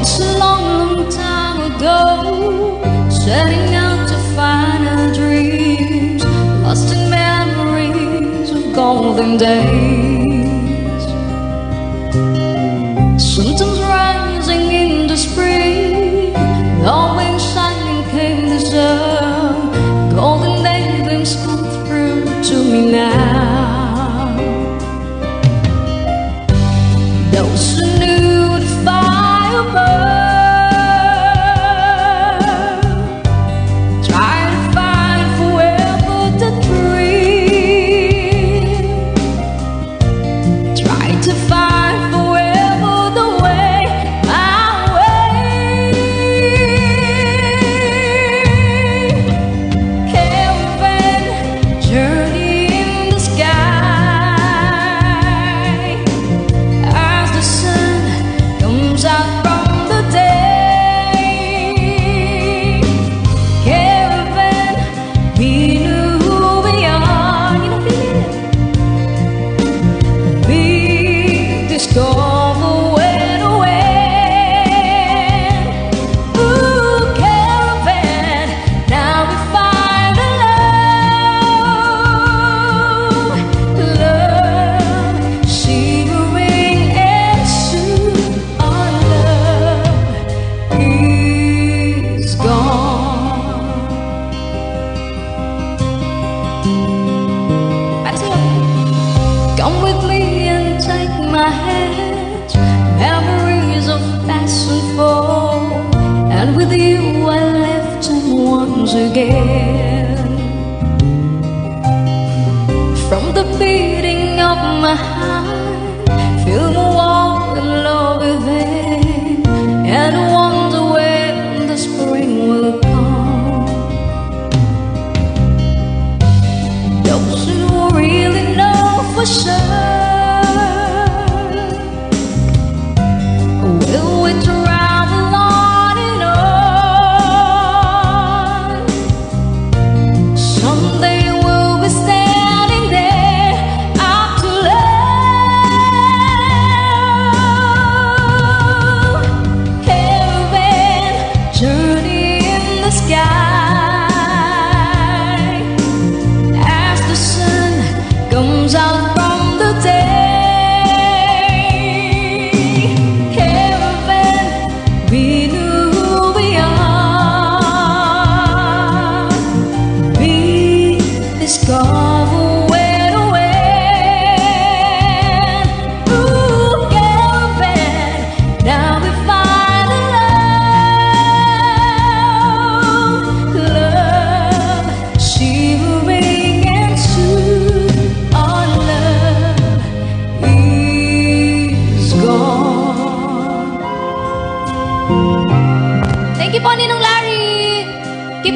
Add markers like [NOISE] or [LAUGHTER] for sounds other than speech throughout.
it's a long, long time ago. Setting out to find our dreams, lost in memories of golden days. Come with me and take my hand Memories of past and fall. And with you I left and once again. From the beating of my heart Feel more warm and love within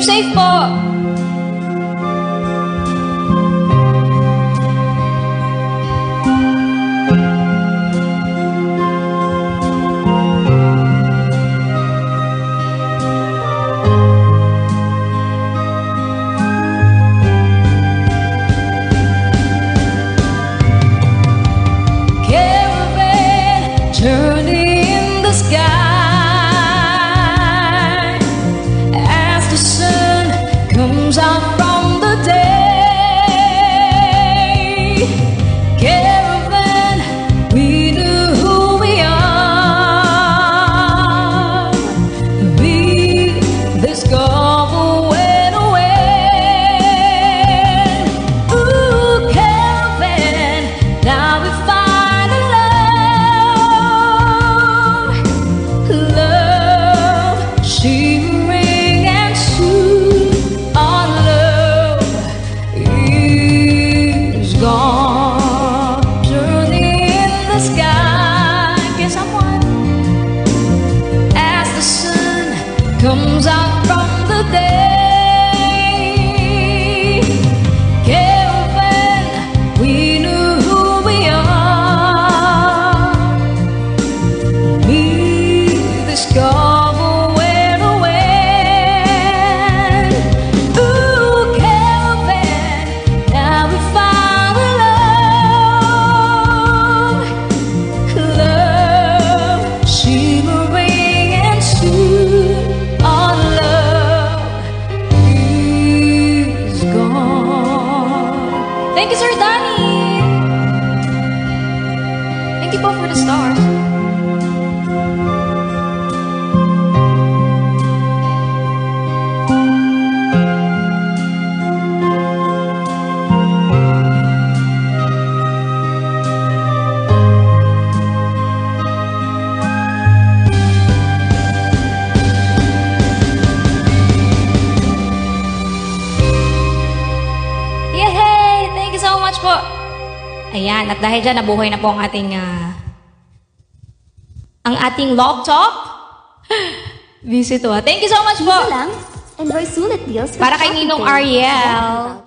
Stay for. comes out from the day. Kelvin, we knew who we are. Me, the scar. Ayan, at dahil dyan, nabuhay na po ang ating, ah, ang ating log talk. [LAUGHS] Busy to ah. Thank you so much po. Lang, enjoy sulit deals Para kay Ninong. Ariel.